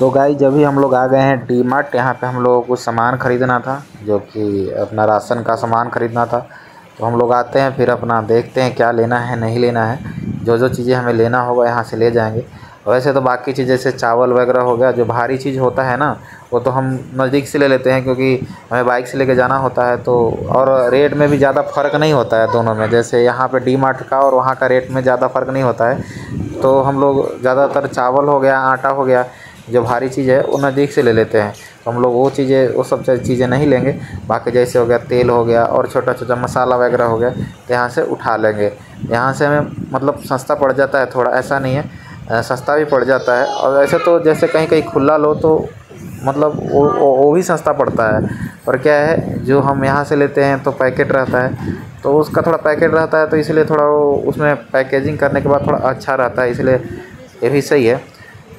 तो गाई जब भी हम लोग आ गए हैं डी मार्ट यहाँ पर हम लोगों को सामान ख़रीदना था, जो कि अपना राशन का सामान ख़रीदना था। तो हम लोग आते हैं, फिर अपना देखते हैं क्या लेना है, नहीं लेना है। जो जो चीज़ें हमें लेना होगा, यहाँ से ले जाएँगे। वैसे तो बाकी चीज़, जैसे चावल वगैरह हो गया, जो भारी चीज़ होता है ना, वो तो हम नज़दीक से ले लेते हैं, क्योंकि हमें बाइक से लेके जाना होता है तो और रेट में भी ज़्यादा फ़र्क नहीं होता है दोनों में। जैसे यहाँ पे डी मार्ट का और वहाँ का रेट में ज़्यादा फ़र्क नहीं होता है। तो हम लोग ज़्यादातर चावल हो गया, आटा हो गया जो भारी चीज़ है वो नज़दीक से ले लेते हैं। तो हम लोग वो चीज़ें, वो सब चीज़ें नहीं लेंगे। बाकी जैसे हो गया, तेल हो गया और छोटा छोटा मसाला वगैरह हो गया तो यहाँ से उठा लेंगे। यहाँ से हमें मतलब सस्ता पड़ जाता है थोड़ा, ऐसा नहीं है। सस्ता भी पड़ जाता है। और ऐसे तो जैसे कहीं कहीं खुला लो तो मतलब वो वो भी सस्ता पड़ता है। पर क्या है, जो हम यहाँ से लेते हैं तो पैकेट रहता है। तो उसका थोड़ा पैकेट रहता है तो इसलिए थोड़ा वो उसमें पैकेजिंग करने के बाद थोड़ा अच्छा रहता है। इसलिए ये भी सही है।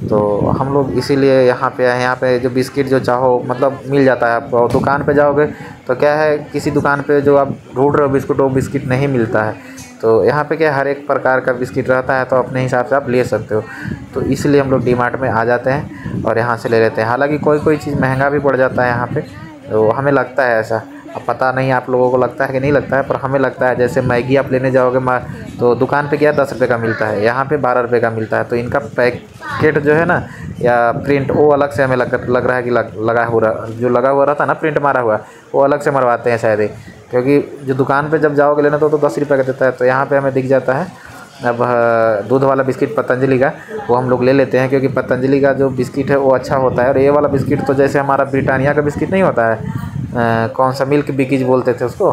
तो हम लोग इसीलिए यहाँ पे यहाँ पे जो बिस्किट, जो चाहो मतलब मिल जाता है आपको। दुकान पे जाओगे तो क्या है, किसी दुकान पे जो आप ढूंढ रहे हो बिस्कुट, वो बिस्किट नहीं मिलता है। तो यहाँ पे क्या हर एक प्रकार का बिस्किट रहता है तो अपने हिसाब से आप ले सकते हो। तो इसलिए हम लोग डी में आ जाते हैं और यहाँ से ले लेते हैं। हालाँकि कोई कोई चीज़ महँगा भी पड़ जाता है यहाँ पर तो हमें लगता है ऐसा। अब पता नहीं, आप लोगों को लगता है कि नहीं लगता है, पर हमें लगता है, जैसे मैगी आप लेने जाओगे तो दुकान पे क्या दस रुपये का मिलता है? यहाँ पे बारह रुपये का मिलता है। तो इनका पैकेट जो है ना या प्रिंट वो अलग से हमें लग लग रहा है कि लग, लगा हुआ जो लगा हुआ रहता है ना प्रिंट मारा हुआ वो अलग से मरवाते हैं शायद ही। क्योंकि जो दुकान पे जब जाओगे लेना तो, तो दस रुपये का देता है। तो यहाँ पे हमें दिख जाता है। अब दूध वाला बिस्किट पतंजलि का वो हम लोग ले लेते हैं क्योंकि पतंजलि का जो बिस्किट है वो अच्छा होता है। और ये वाला बिस्किट तो जैसे हमारा ब्रिटानिया का बिस्किट नहीं होता है कौन सा मिल्क बिकीज बोलते थे उसको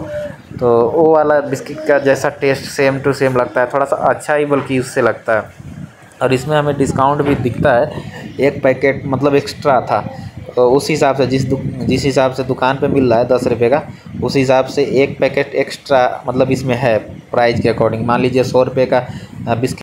तो वो वाला बिस्किट का जैसा टेस्ट सेम टू सेम लगता है, थोड़ा सा अच्छा ही बल्कि उससे लगता है। और इसमें हमें डिस्काउंट भी दिखता है, एक पैकेट मतलब एक्स्ट्रा था। तो उस हिसाब से जिस जिस हिसाब से दुकान पे मिल रहा है दस रुपये का, उस हिसाब से एक पैकेट एक्स्ट्रा मतलब इसमें है प्राइस के अकॉर्डिंग मान लीजिए सौ रुपये का बिस्किट